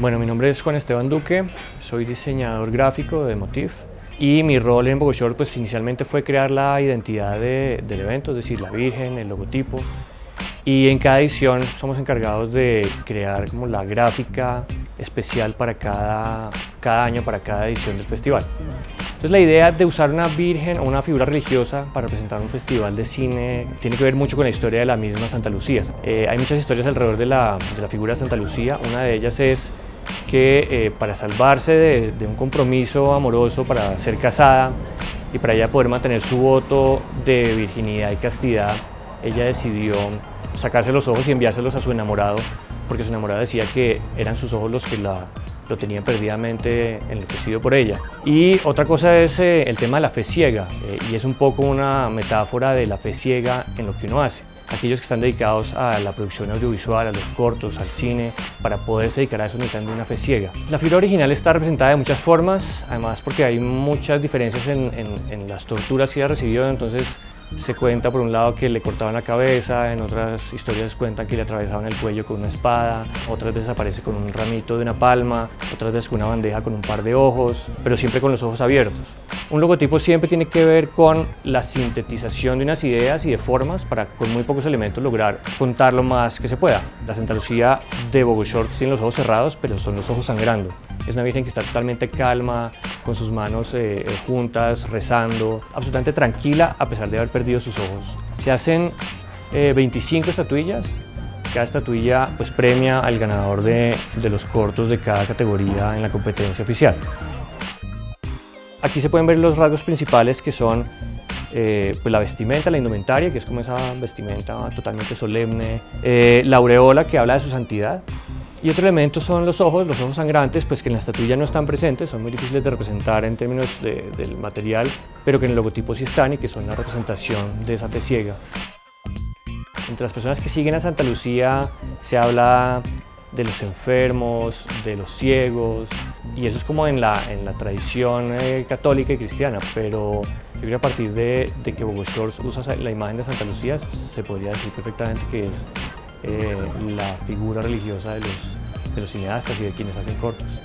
Bueno, mi nombre es Juan Esteban Duque, soy diseñador gráfico de Motif y mi rol en Bogo Short pues inicialmente fue crear la identidad del evento, es decir, la Virgen, el logotipo y en cada edición somos encargados de crear como la gráfica especial para cada, cada año, para cada edición del festival. Entonces la idea de usar una virgen o una figura religiosa para representar un festival de cine tiene que ver mucho con la historia de la misma Santa Lucía. Eh, hay muchas historias alrededor de la, de la, figura de Santa Lucía. Una de ellas es que eh, para salvarse de, de un compromiso amoroso, para ser casada y para ella poder mantener su voto de virginidad y castidad, ella decidió sacarse los ojos y enviárselos a su enamorado, porque su enamorado decía que eran sus ojos los que la lo tenían perdidamente enloquecido por ella. Y otra cosa es eh, el tema de la fe ciega, eh, y es un poco una metáfora de la fe ciega en lo que uno hace. Aquellos que están dedicados a la producción audiovisual, a los cortos, al cine, para poderse dedicar a eso necesitan una fe ciega. La figura original está representada de muchas formas, además porque hay muchas diferencias en, en las torturas que ella recibió, entonces se cuenta por un lado que le cortaban la cabeza, en otras historias cuentan que le atravesaban el cuello con una espada, otras veces aparece con un ramito de una palma, otras veces con una bandeja con un par de ojos, pero siempre con los ojos abiertos. Un logotipo siempre tiene que ver con la sintetización de unas ideas y de formas para con muy pocos elementos lograr contar lo más que se pueda. La Santa Lucía de Bogoshort tiene los ojos cerrados, pero son los ojos sangrando. Es una virgen que está totalmente calma, con sus manos eh, eh, juntas, rezando, absolutamente tranquila a pesar de haber perdido sus ojos. Se hacen 25 eh, estatuillas, cada estatuilla pues, premia al ganador de los cortos de cada categoría en la competencia oficial. Aquí se pueden ver los rasgos principales que son pues la vestimenta, la indumentaria, que es como esa vestimenta totalmente solemne, la aureola que habla de su santidad, y otro elemento son los ojos, los ojos sangrantes, pues que en la estatuilla no están presentes, son muy difíciles de representar en términos del material, pero que en el logotipo sí están y que son la representación de esa fe ciega. Entre las personas que siguen a Santa Lucía se habla de los enfermos, de los ciegos, y eso es como en la, en la tradición eh, católica y cristiana, pero yo creo que a partir de, de que Bogo Shorts usa la imagen de Santa Lucía, se podría decir perfectamente que es eh, la figura religiosa de los, de los cineastas y de quienes hacen cortos.